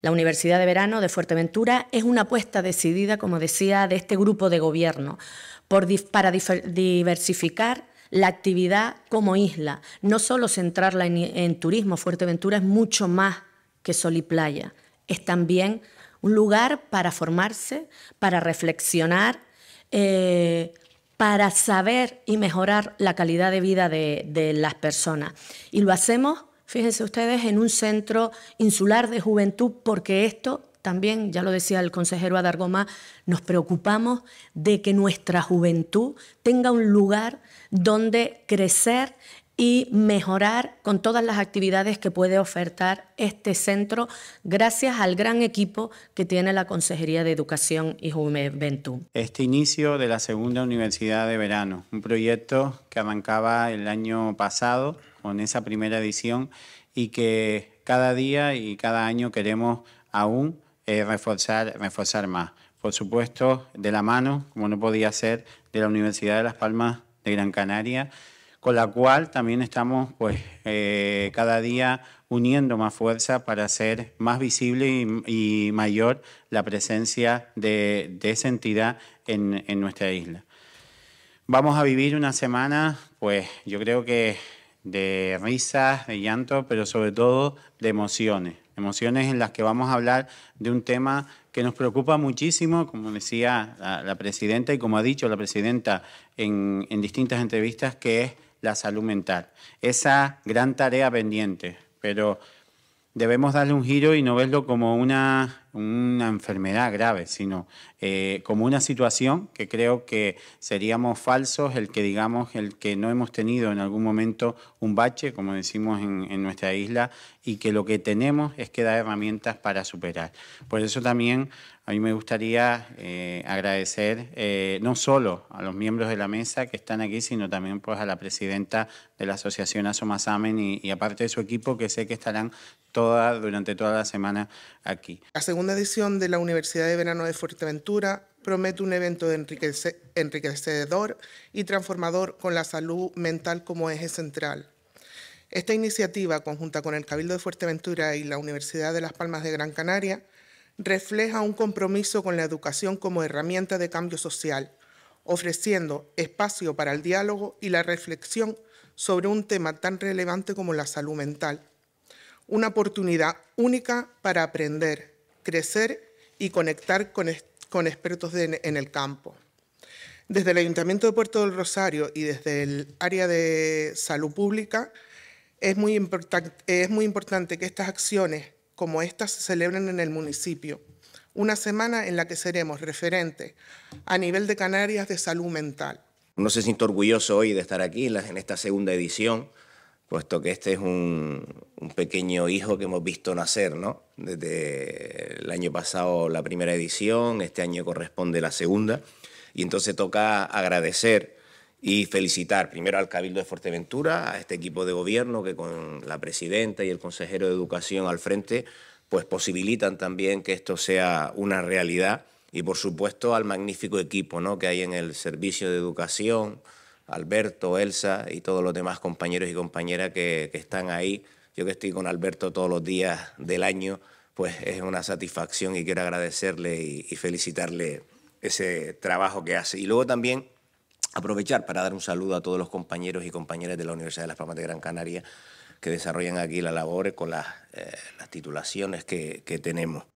La Universidad de Verano de Fuerteventura es una apuesta decidida, como decía, de este grupo de gobierno para diversificar la actividad como isla, no solo centrarla en, turismo. Fuerteventura es mucho más que sol y playa, es también un lugar para formarse, para reflexionar, eh, para saber y mejorar la calidad de vida de las personas. Y lo hacemos fíjense ustedes, en un centro insular de juventud, porque esto también, ya lo decía el consejero Adargoma, nos preocupamos de que nuestra juventud tenga un lugar donde crecer y mejorar con todas las actividades que puede ofertar este centro gracias al gran equipo que tiene la Consejería de Educación y Juventud. Este inicio de la segunda universidad de verano, un proyecto que arrancaba el año pasado con esa primera edición y que cada día y cada año queremos aún eh, reforzar, reforzar más. Por supuesto, de la mano, como no podía ser, de la Universidad de Las Palmas de Gran Canaria, con la cual también estamos pues, eh, cada día uniendo más fuerza para hacer más visible y, mayor la presencia de, esa entidad en, en nuestra isla. Vamos a vivir una semana, pues yo creo que de risas, de llanto, pero sobre todo de emociones. Emociones en las que vamos a hablar de un tema que nos preocupa muchísimo, como decía la, presidenta y como ha dicho la presidenta en, en distintas entrevistas, que es la salud mental. Esa gran tarea pendiente, pero debemos darle un giro y no verlo como una, una enfermedad grave, sino eh, como una situación que creo que seríamos falsos el que digamos el que no hemos tenido en algún momento un bache, como decimos en, en nuestra isla, y que lo que tenemos es que dar herramientas para superar. Por eso también a mí me gustaría eh, agradecer eh, no solo a los miembros de la mesa que están aquí, sino también pues, a la presidenta de la Asociación Asomasamen y, y aparte de su equipo, que sé que estarán toda, durante toda la semana aquí. La segunda edición de la Universidad de Verano de Fuerteventura promete un evento enriquecedor y transformador con la salud mental como eje central. Esta iniciativa, conjunta con el Cabildo de Fuerteventura y la Universidad de Las Palmas de Gran Canaria, refleja un compromiso con la educación como herramienta de cambio social, ofreciendo espacio para el diálogo y la reflexión sobre un tema tan relevante como la salud mental. Una oportunidad única para aprender, crecer y conectar con, expertos en el campo. Desde el Ayuntamiento de Puerto del Rosario y desde el área de salud pública, es muy, es muy importante que estas acciones como estas se celebran en el municipio. Una semana en la que seremos referentes a nivel de Canarias de salud mental. Uno se siente orgulloso hoy de estar aquí en esta segunda edición, puesto que este es un, pequeño hijo que hemos visto nacer, ¿no? Desde el año pasado la primera edición, este año corresponde la segunda, y entonces toca agradecer y felicitar primero al Cabildo de Fuerteventura, a este equipo de gobierno que con la presidenta y el consejero de Educación al frente, pues posibilitan también que esto sea una realidad y por supuesto al magnífico equipo ¿no? que hay en el servicio de educación, Alberto, Elsa y todos los demás compañeros y compañeras que, están ahí. Yo que estoy con Alberto todos los días del año, pues es una satisfacción y quiero agradecerle y, felicitarle ese trabajo que hace. Y luego también aprovechar para dar un saludo a todos los compañeros y compañeras de la Universidad de Las Palmas de Gran Canaria que desarrollan aquí la labor con las, eh, titulaciones que tenemos.